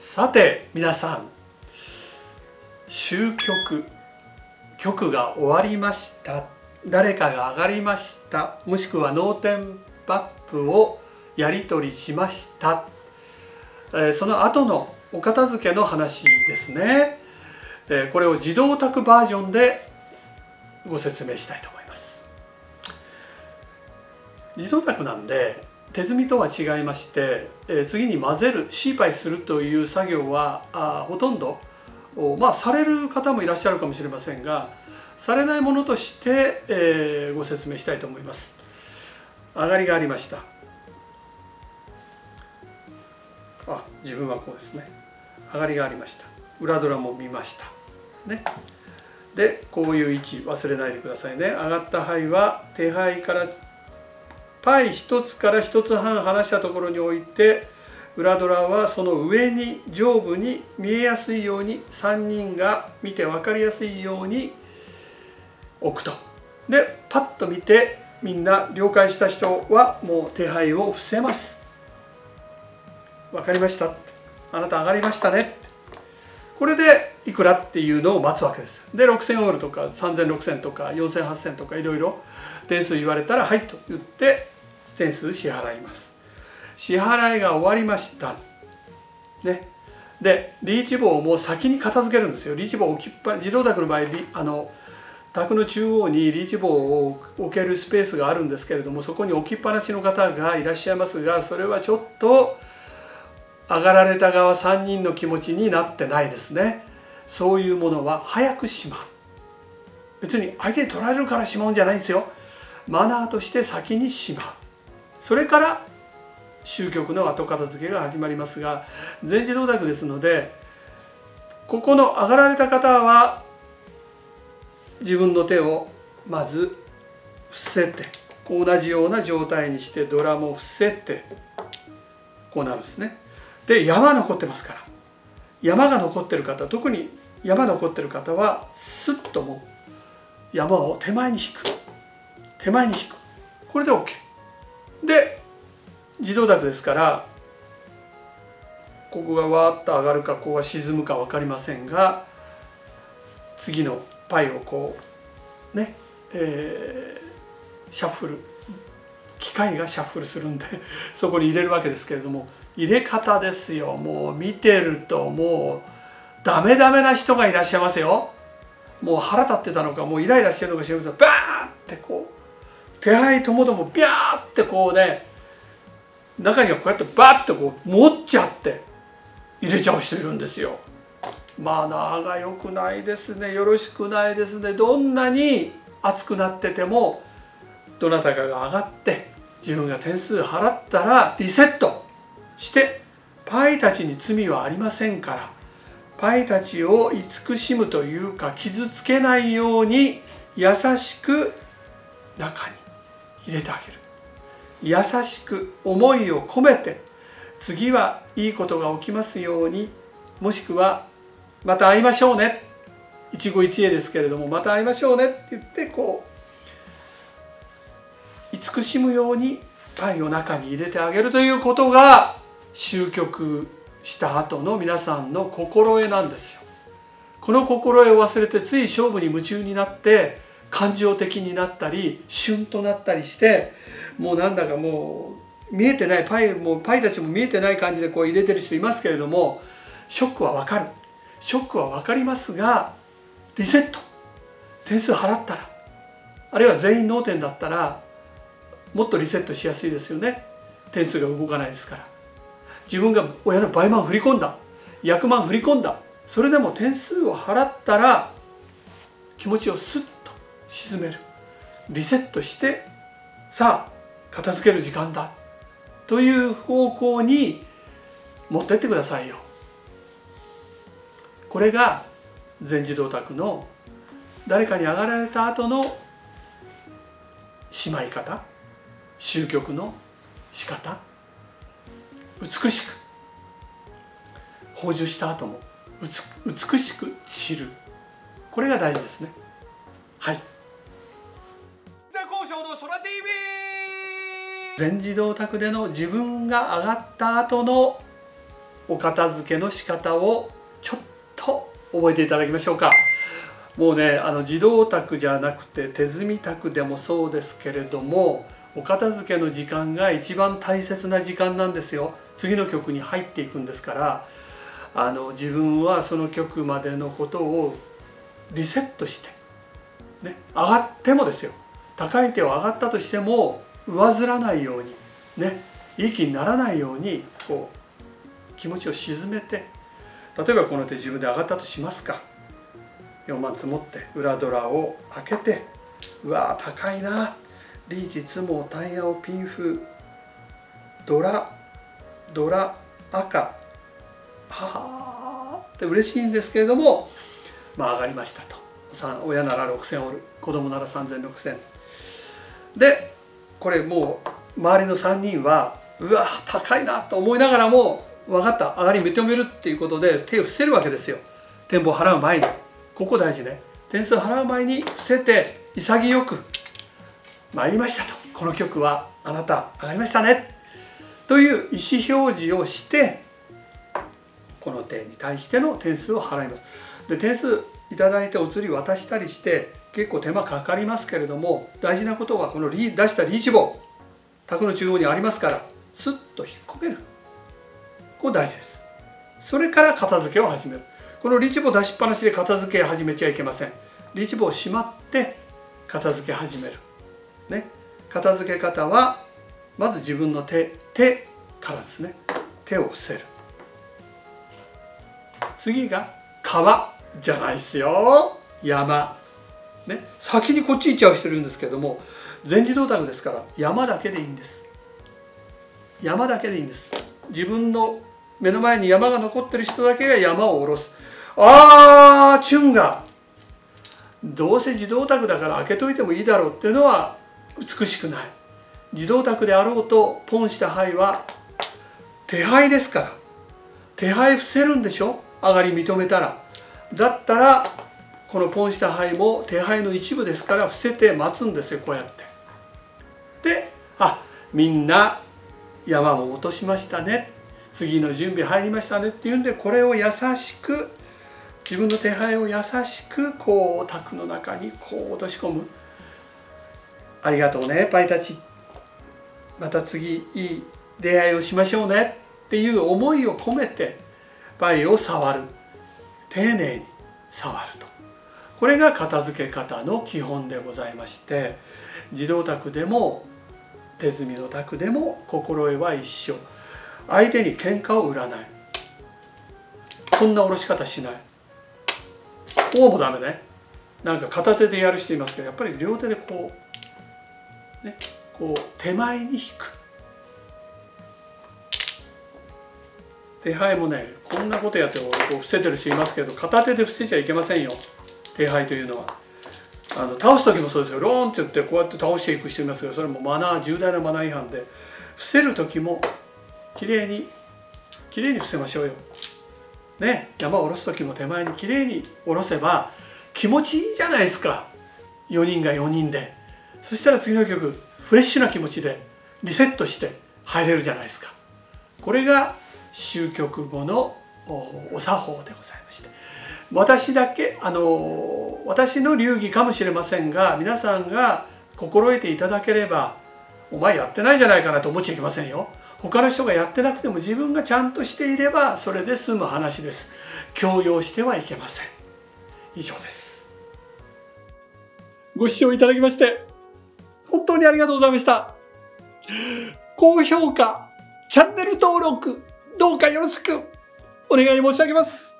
さて皆さん終局局が終わりました。誰かが上がりました。もしくは脳天抜布をやり取りしました、えー、その後のお片付けの話ですね、えー、これを自動卓バージョンでご説明したいと思います。自動卓なんで手摘みとは違いまして、えー、次に混ぜるシーパイするという作業はあほとんどまあされる方もいらっしゃるかもしれませんがされないものとして、えー、ご説明したいと思います。上がりがありました。あ自分はこうですね。上がりがありました。裏ドラも見ました。ね。でこういう位置忘れないでくださいね。上がった牌は手牌からパイ1つから1つ半離したところに置いて裏ドラはその上に上部に見えやすいように3人が見て分かりやすいように置くと。でパッと見てみんな了解した人はもう手配を伏せます。分かりました。あなた上がりましたね。これでいくらっていうのを待つわけです。で6000オールとか30006000とか40008000とかいろいろ点数言われたら「はい」と言って点数支払います。支払いが終わりました。ね。でリーチ棒をもう先に片付けるんですよ。リーチ棒置きっぱ自動卓の場合あの卓の中央にリーチ棒を置けるスペースがあるんですけれどもそこに置きっぱなしの方がいらっしゃいますがそれはちょっと上がられた側3人の気持ちになってないですね。そういうものは早くしまう。別に相手に取られるからしまうんじゃないんですよ。マナーとして先にしまう。それから終局の後片付けが始まりますが全自動卓ですのでここの上がられた方は自分の手をまず伏せて同じような状態にしてドラムを伏せてこうなるんですね。で山残ってますから。山が残ってる方特に山残ってる方はスッともう山を手前に引く。手前に引く。これで OK で自動卓ですからここがわーっと上がるかここが沈むか分かりませんが次のパイをこうね、えー、シャッフル機械がシャッフルするんでそこに入れるわけですけれども入れ方ですよ。もう見てるともうダメダメな人がいらっしゃいますよ。もう腹立ってたのかもうイライラしてるのか知りません。バーンってこう手配ともどもビャーってこうね中にはこうやってバッてこう持っちゃって入れちゃう人いるんですよ。マナーが良くないですねよろしくないですねどんなに熱くなっててもどなたかが上がって自分が点数払ったらリセットしてパイたちに罪はありませんからパイたちを慈しむというか傷つけないように優しく中に入れてあげる優しく思いを込めて次はいいことが起きますようにもしくはまた会いましょうね一期一会ですけれどもまた会いましょうねって言ってこう慈しむように愛を中に入れてあげるということが終局した後の皆さんの心得なんですよ。この心得を忘れてつい勝負に夢中になって感情的になったり旬となったりしてもうなんだかもう見えてないパイもうパイたちも見えてない感じでこう入れてる人いますけれどもショックはわかる。ショックは分かりますがリセット。点数払ったら。あるいは全員脳天だったらもっとリセットしやすいですよね。点数が動かないですから。自分が親の倍万振り込んだ。100万振り込んだ。それでも点数を払ったら気持ちをスッと沈める。リセットしてさあ片付ける時間だ。という方向に持ってってくださいよ。これが全自動卓の誰かに上がられた後のしまい方。終局の仕方。美しく。補充した後も美しく散る。これが大事ですね。はい。全自動卓での自分が上がった後のお片付けの仕方をちょっと覚えていただきましょうか。もうねあの自動卓じゃなくて手積み卓でもそうですけれどもお片付けの時間が一番大切な時間なんですよ。次の曲に入っていくんですからあの自分はその曲までのことをリセットして、ね、上がってもですよ。高い手を上がったとしても上ずらないようにねいい気にならないようにこう気持ちを沈めて例えばこの手自分で上がったとしますか。4万積もって裏ドラを開けてうわー高いな。リーチツモタイヤをピンフドラドラ赤。はあって嬉しいんですけれどもまあ上がりましたと。親なら6,000おる。子供なら3,0006,000でこれもう周りの3人はうわ高いなと思いながらも分かった上がり認めるっていうことで手を伏せるわけですよ。展望払う前に。ここ大事ね。点数払う前に伏せて潔く参りましたと。この曲はあなた上がりましたね。という意思表示をしてこの点に対しての点数を払います。で点数いただいてお釣り渡したりして結構手間かかりますけれども大事なことはこのリ出したリーチ棒卓の中央にありますからスッと引っ込める。これ大事です。それから片付けを始める。このリーチ棒出しっぱなしで片付け始めちゃいけません。リーチ棒をしまって片付け始める。ね。片付け方はまず自分の手手からですね。手を伏せる。次が川じゃないですよ。山。ね先にこっち行っちゃう人いるんですけども全自動卓ですから山だけでいいんです。山だけでいいんです。自分の目の前に山が残ってる人だけが山を下ろす。あーチュンがどうせ自動卓だから開けといてもいいだろうっていうのは美しくない。自動卓であろうとポンした牌は手配ですから。手配伏せるんでしょ？上がり認めたら。だったらこのポンした牌も手配の一部ですから伏せて待つんですよこうやって。であみんな山も落としましたね。次の準備入りましたねっていうんでこれを優しく自分の手配を優しくこう卓の中にこう落とし込む。ありがとうねパイたち。また次いい出会いをしましょうね。っていう思いを込めてパイを触る。丁寧に触ると。これが片付け方の基本でございまして自動卓でも手積みの卓でも心得は一緒。相手に喧嘩を売らない。こんな下ろし方しない。こうもダメね。なんか片手でやる人いますけどやっぱり両手でこうねこう手前に引く。手配もねこんなことやってこう伏せてる人いますけど片手で伏せちゃいけませんよ。手配というのは。あの倒す時もそうですよ。ローンって言ってこうやって倒していく人いますけどそれもマナー重大なマナー違反で伏せる時もきれいにきれいに伏せましょうよ。ね山を下ろす時も手前にきれいに下ろせば気持ちいいじゃないですか。4人が4人で。そしたら次の曲フレッシュな気持ちでリセットして入れるじゃないですか。これが終局後のお作法でございまして。私だけあの私の流儀かもしれませんが皆さんが心得ていただければお前やってないじゃないかなと思っちゃいけませんよ。他の人がやってなくても自分がちゃんとしていればそれで済む話です。強要してはいけません。以上です。ご視聴いただきまして本当にありがとうございました。高評価チャンネル登録どうかよろしくお願い申し上げます。